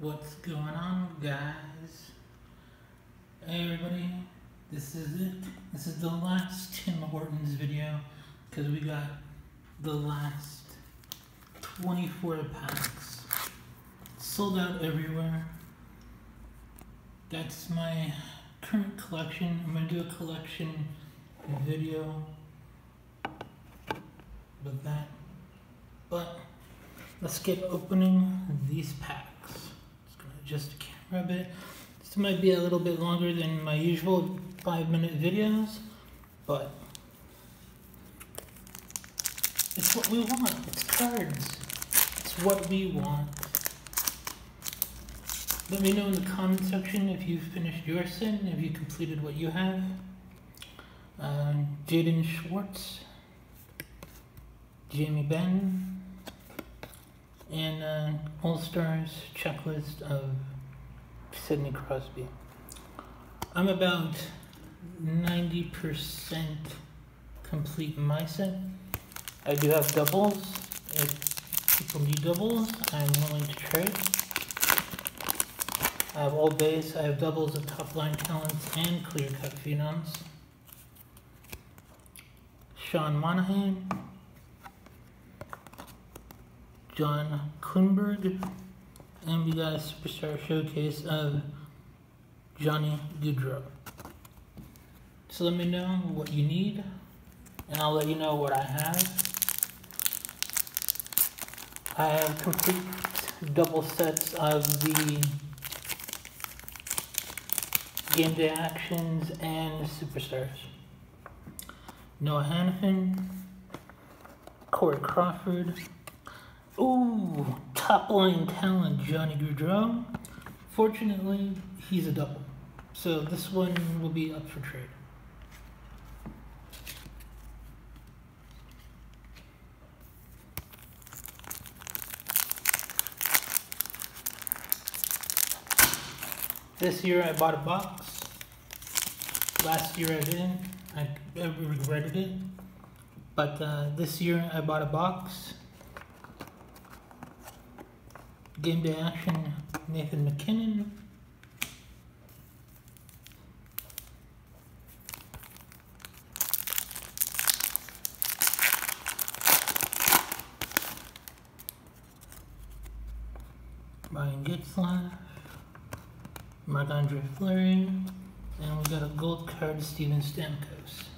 What's going on, guys? Hey, everybody. This is it. This is the last Tim Hortons video because we got the last 24 packs sold out everywhere. That's my current collection. I'm gonna do a collection video with that. But let's get opening these packs. Just the camera a bit. This might be a little bit longer than my usual five minute videos, but it's what we want. It's cards. It's what we want. Let me know in the comment section if you've finished your sin, if you completed what you have. Uh, Jaden Schwartz, Jamie Benn, and uh, All Stars checklist of Sidney Crosby. I'm about 90% complete my set. I do have doubles. If people need doubles, I'm willing to trade. I have all base, I have doubles of top line talents and clear cut phenoms. Sean Monahan, John Klingberg, and we got a superstar showcase of Johnny Gaudreau. So let me know what you need, and I'll let you know what I have. I have complete double sets of the game day actions and superstars. Noah Hanifin, Corey Crawford, ooh, top line talent Johnny Gaudreau. Fortunately, he's a double, so this one will be up for trade. This year I bought a box. Last year I didn't. I, regretted it. But uh, this year I bought a box. Game Day Action, Nathan MacKinnon. Ryan Getzlaf. Marc-Andre Fleury. And we got a gold card, Steven Stamkos.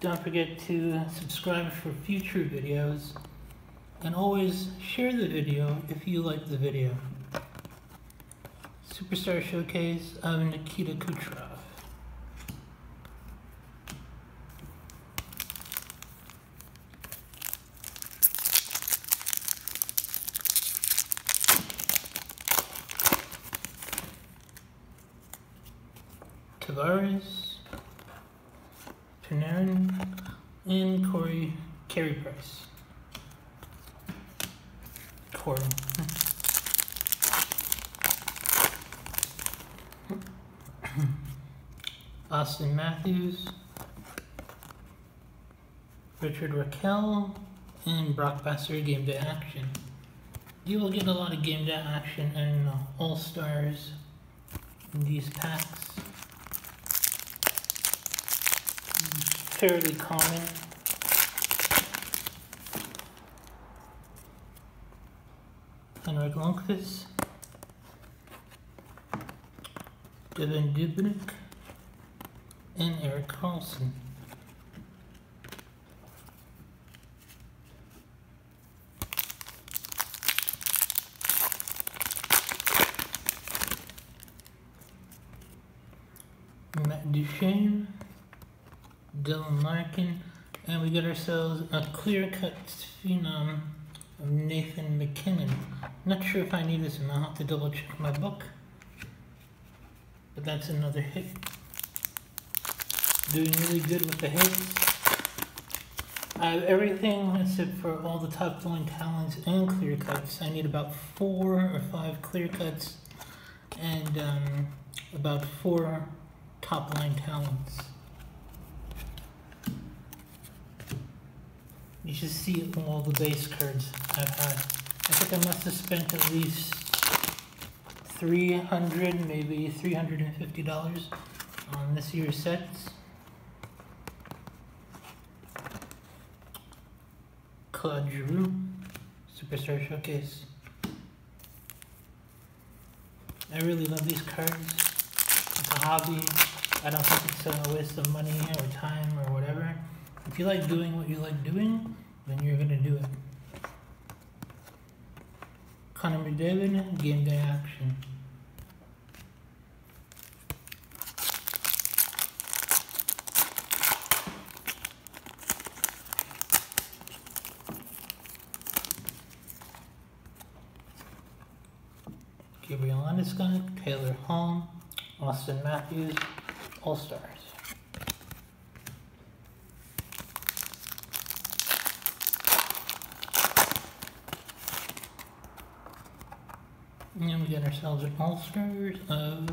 Don't forget to subscribe for future videos and always share the video if you like the video. Superstar Showcase of Nikita Kucherov. Tavares, Panarin, and Corey Carey Price. Corey. Hmm. Auston Matthews, Rickard Rakell, and Brock Boeser game day action. You will get a lot of game day action and uh, All Stars in these packs. Fairly common. Henrik Lundqvist, Devan Dubnyk, and Erik Karlsson. Matt Duchene, Dylan Larkin, and we got ourselves a clear-cut phenom of Nathan MacKinnon. Not sure if I need this and I'll have to double check my book. But that's another hit. Doing really good with the hits. I have everything except for all the top line talents and clear cuts. I need about four or five clear cuts and um, about four top line talents. You should see from all the base cards I've had. I think I must have spent at least 300 maybe $350 on this year's sets. Claude Giroux, Superstar Showcase. I really love these cards. It's a hobby. I don't think it's a waste of money or time or. If you like doing what you like doing, then you're gonna do it. Connor McDavid, game day action. Gabriel Landeskog, Taylor Hall, Auston Matthews, All Stars. And we got ourselves an All Stars of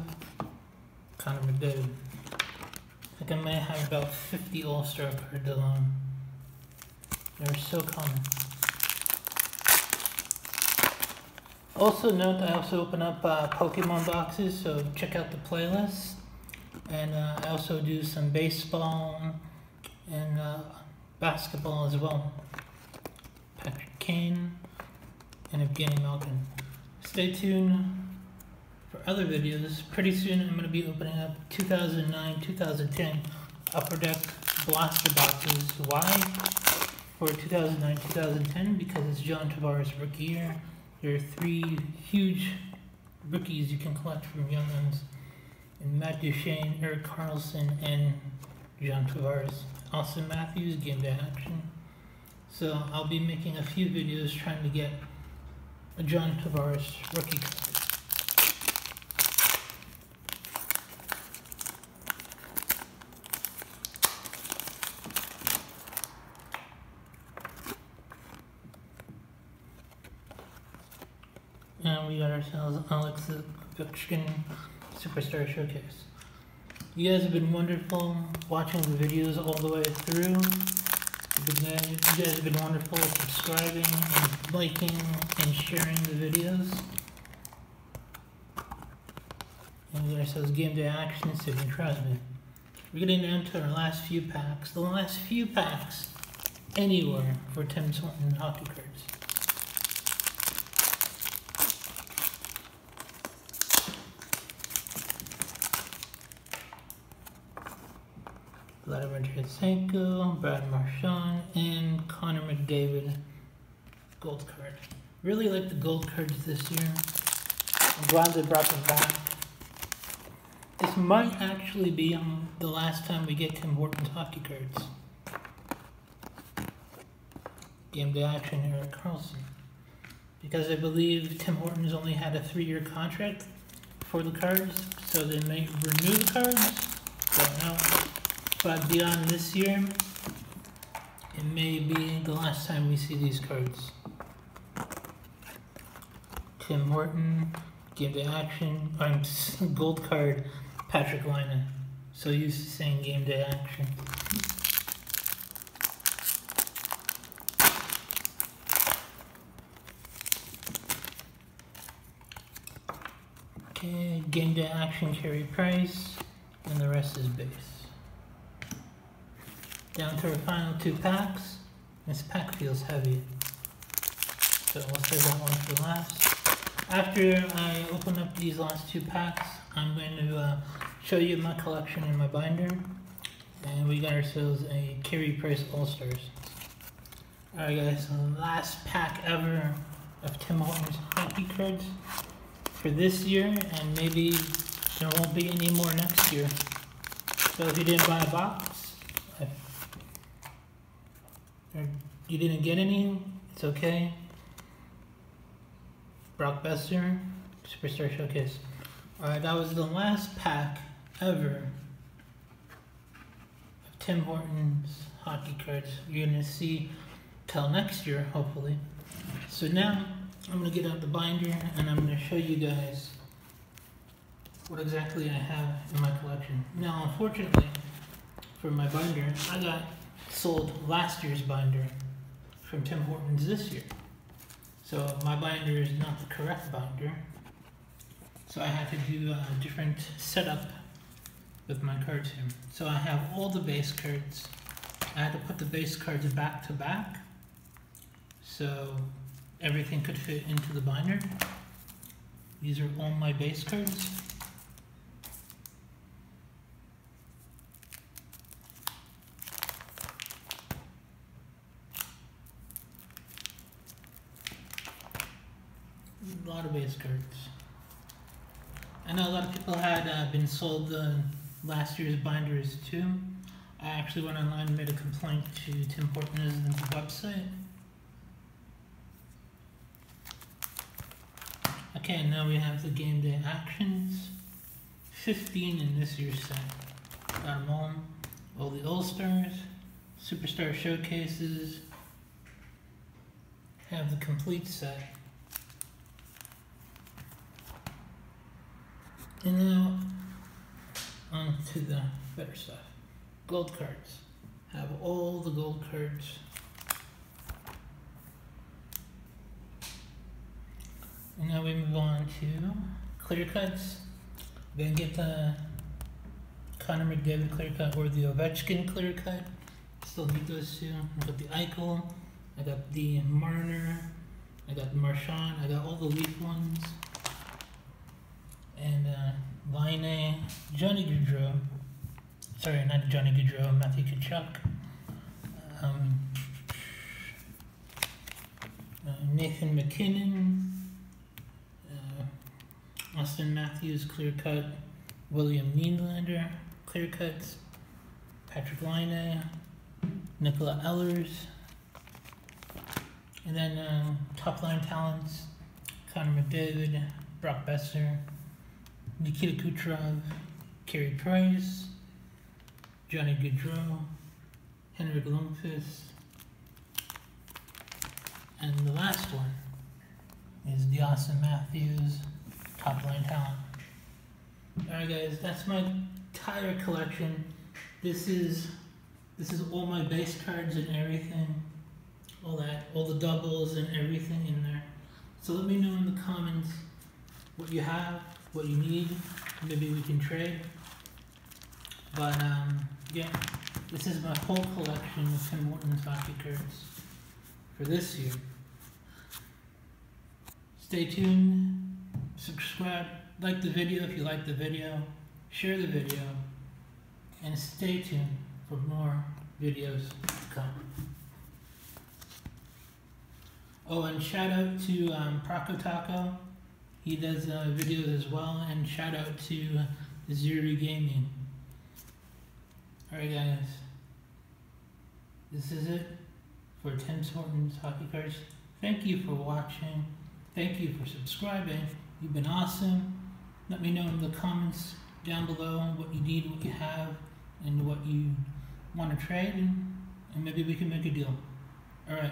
Connor McDavid. I think I may have about 50 All Star cards alone. They're so common. Also note, I also open up uh, Pokemon boxes, so check out the playlist. And uh, I also do some baseball and uh, basketball as well. Patrick Kane and Evgeny Malkin. Stay tuned for other videos. Pretty soon I'm going to be opening up 2009-2010 Upper Deck Blaster boxes. Why? For 2009-2010 because it's John Tavares rookie year. There are three huge rookies you can collect from Young Guns. And Matt Duchene, Erik Karlsson, and John Tavares. Auston Matthews, game day action. So I'll be making a few videos trying to get a John Tavares rookie card. And we got ourselves Alex Ovechkin Superstar Showcase. You guys have been wonderful watching the videos all the way through. You guys have been wonderful subscribing and liking and sharing the videos. And we got ourselves Game Day Action so you can trust me. We're getting down to our last few packs. The last few packs anywhere for Tim Thornton hockey cards. Vladimir Tarasenko, Brad Marchand, and Connor McDavid gold card. Really like the gold cards this year. I'm glad they brought them back. This might actually be um, the last time we get Tim Hortons hockey cards. Game day action, Erik Karlsson. Because I believe Tim Hortons only had a three-year contract for the cards, so they may renew the cards. Don't know. But beyond this year, it may be the last time we see these cards. Tim Horton, game day action, I'm gold card, Patrik Laine. So used to saying game day action. Okay, game day action, Carey Price, and the rest is base. Down to our final two packs. This pack feels heavy. So we'll save that one for last. After I open up these last two packs, I'm going to uh, show you my collection in my binder. And we got ourselves a Carey Price All-Stars. Alright guys, so last pack ever of Tim Hortons hockey cards for this year, and maybe there won't be any more next year. So if you didn't buy a box, you didn't get any, it's okay. Brock Boeser, Superstar Showcase. Alright, that was the last pack ever of Tim Hortons hockey cards. You're gonna see till next year, hopefully. So now I'm gonna get out the binder and I'm gonna show you guys what exactly I have in my collection. Now, unfortunately, for my binder, I got sold last year's binder. from Tim Hortons this year. So my binder is not the correct binder. So I had to do a different setup with my cards here. So I have all the base cards. I had to put the base cards back to back so everything could fit into the binder. These are all my base cards. A lot of base cards. I know a lot of people had uh, been sold the last year's binders too. I actually went online and made a complaint to Tim Hortons' website. Okay, now we have the game day actions. 15 in this year's set. Got them all. All the All-Stars, Superstar Showcases. Have the complete set. And now, on to the better stuff. Gold cards. Have all the gold cards. And now we move on to clear cuts. Gonna get the Connor McDavid clear cut or the Ovechkin clear cut. Still need those two. I got the Eichel, I got the Marner, I got the Marchand, I got all the Leaf ones and uh, Laine, Johnny Gaudreau, sorry, not Johnny Gaudreau, Matthew Tkachuk, um, uh, Nathan MacKinnon, uh, Auston Matthews, clear cut, William Nylander, clear cuts, Patrik Laine, Nikolaj Ehlers, and then um, top line talents, Connor McDavid, Brock Boeser, Nikita Kucherov, Carey Price, Johnny Gaudreau, Henrik Lundqvist, and the last one is Auston Matthews top line talent. Alright guys, that's my entire collection. This is this is all my base cards and everything. All that, all the doubles and everything in there. So let me know in the comments what you have what you need. Maybe we can trade. But um, yeah, this is my whole collection of Tim Hortons hockey cards for this year. Stay tuned, subscribe, like the video if you like the video, share the video, and stay tuned for more videos to come. Oh, and shout out to um, Prokotaco. He does uh, videos as well, and shout out to Zuri Gaming. Alright guys, this is it for Tim Hortons Hockey Cards. Thank you for watching. Thank you for subscribing. You've been awesome. Let me know in the comments down below what you need, what you have, and what you want to trade, and, maybe we can make a deal. Alright.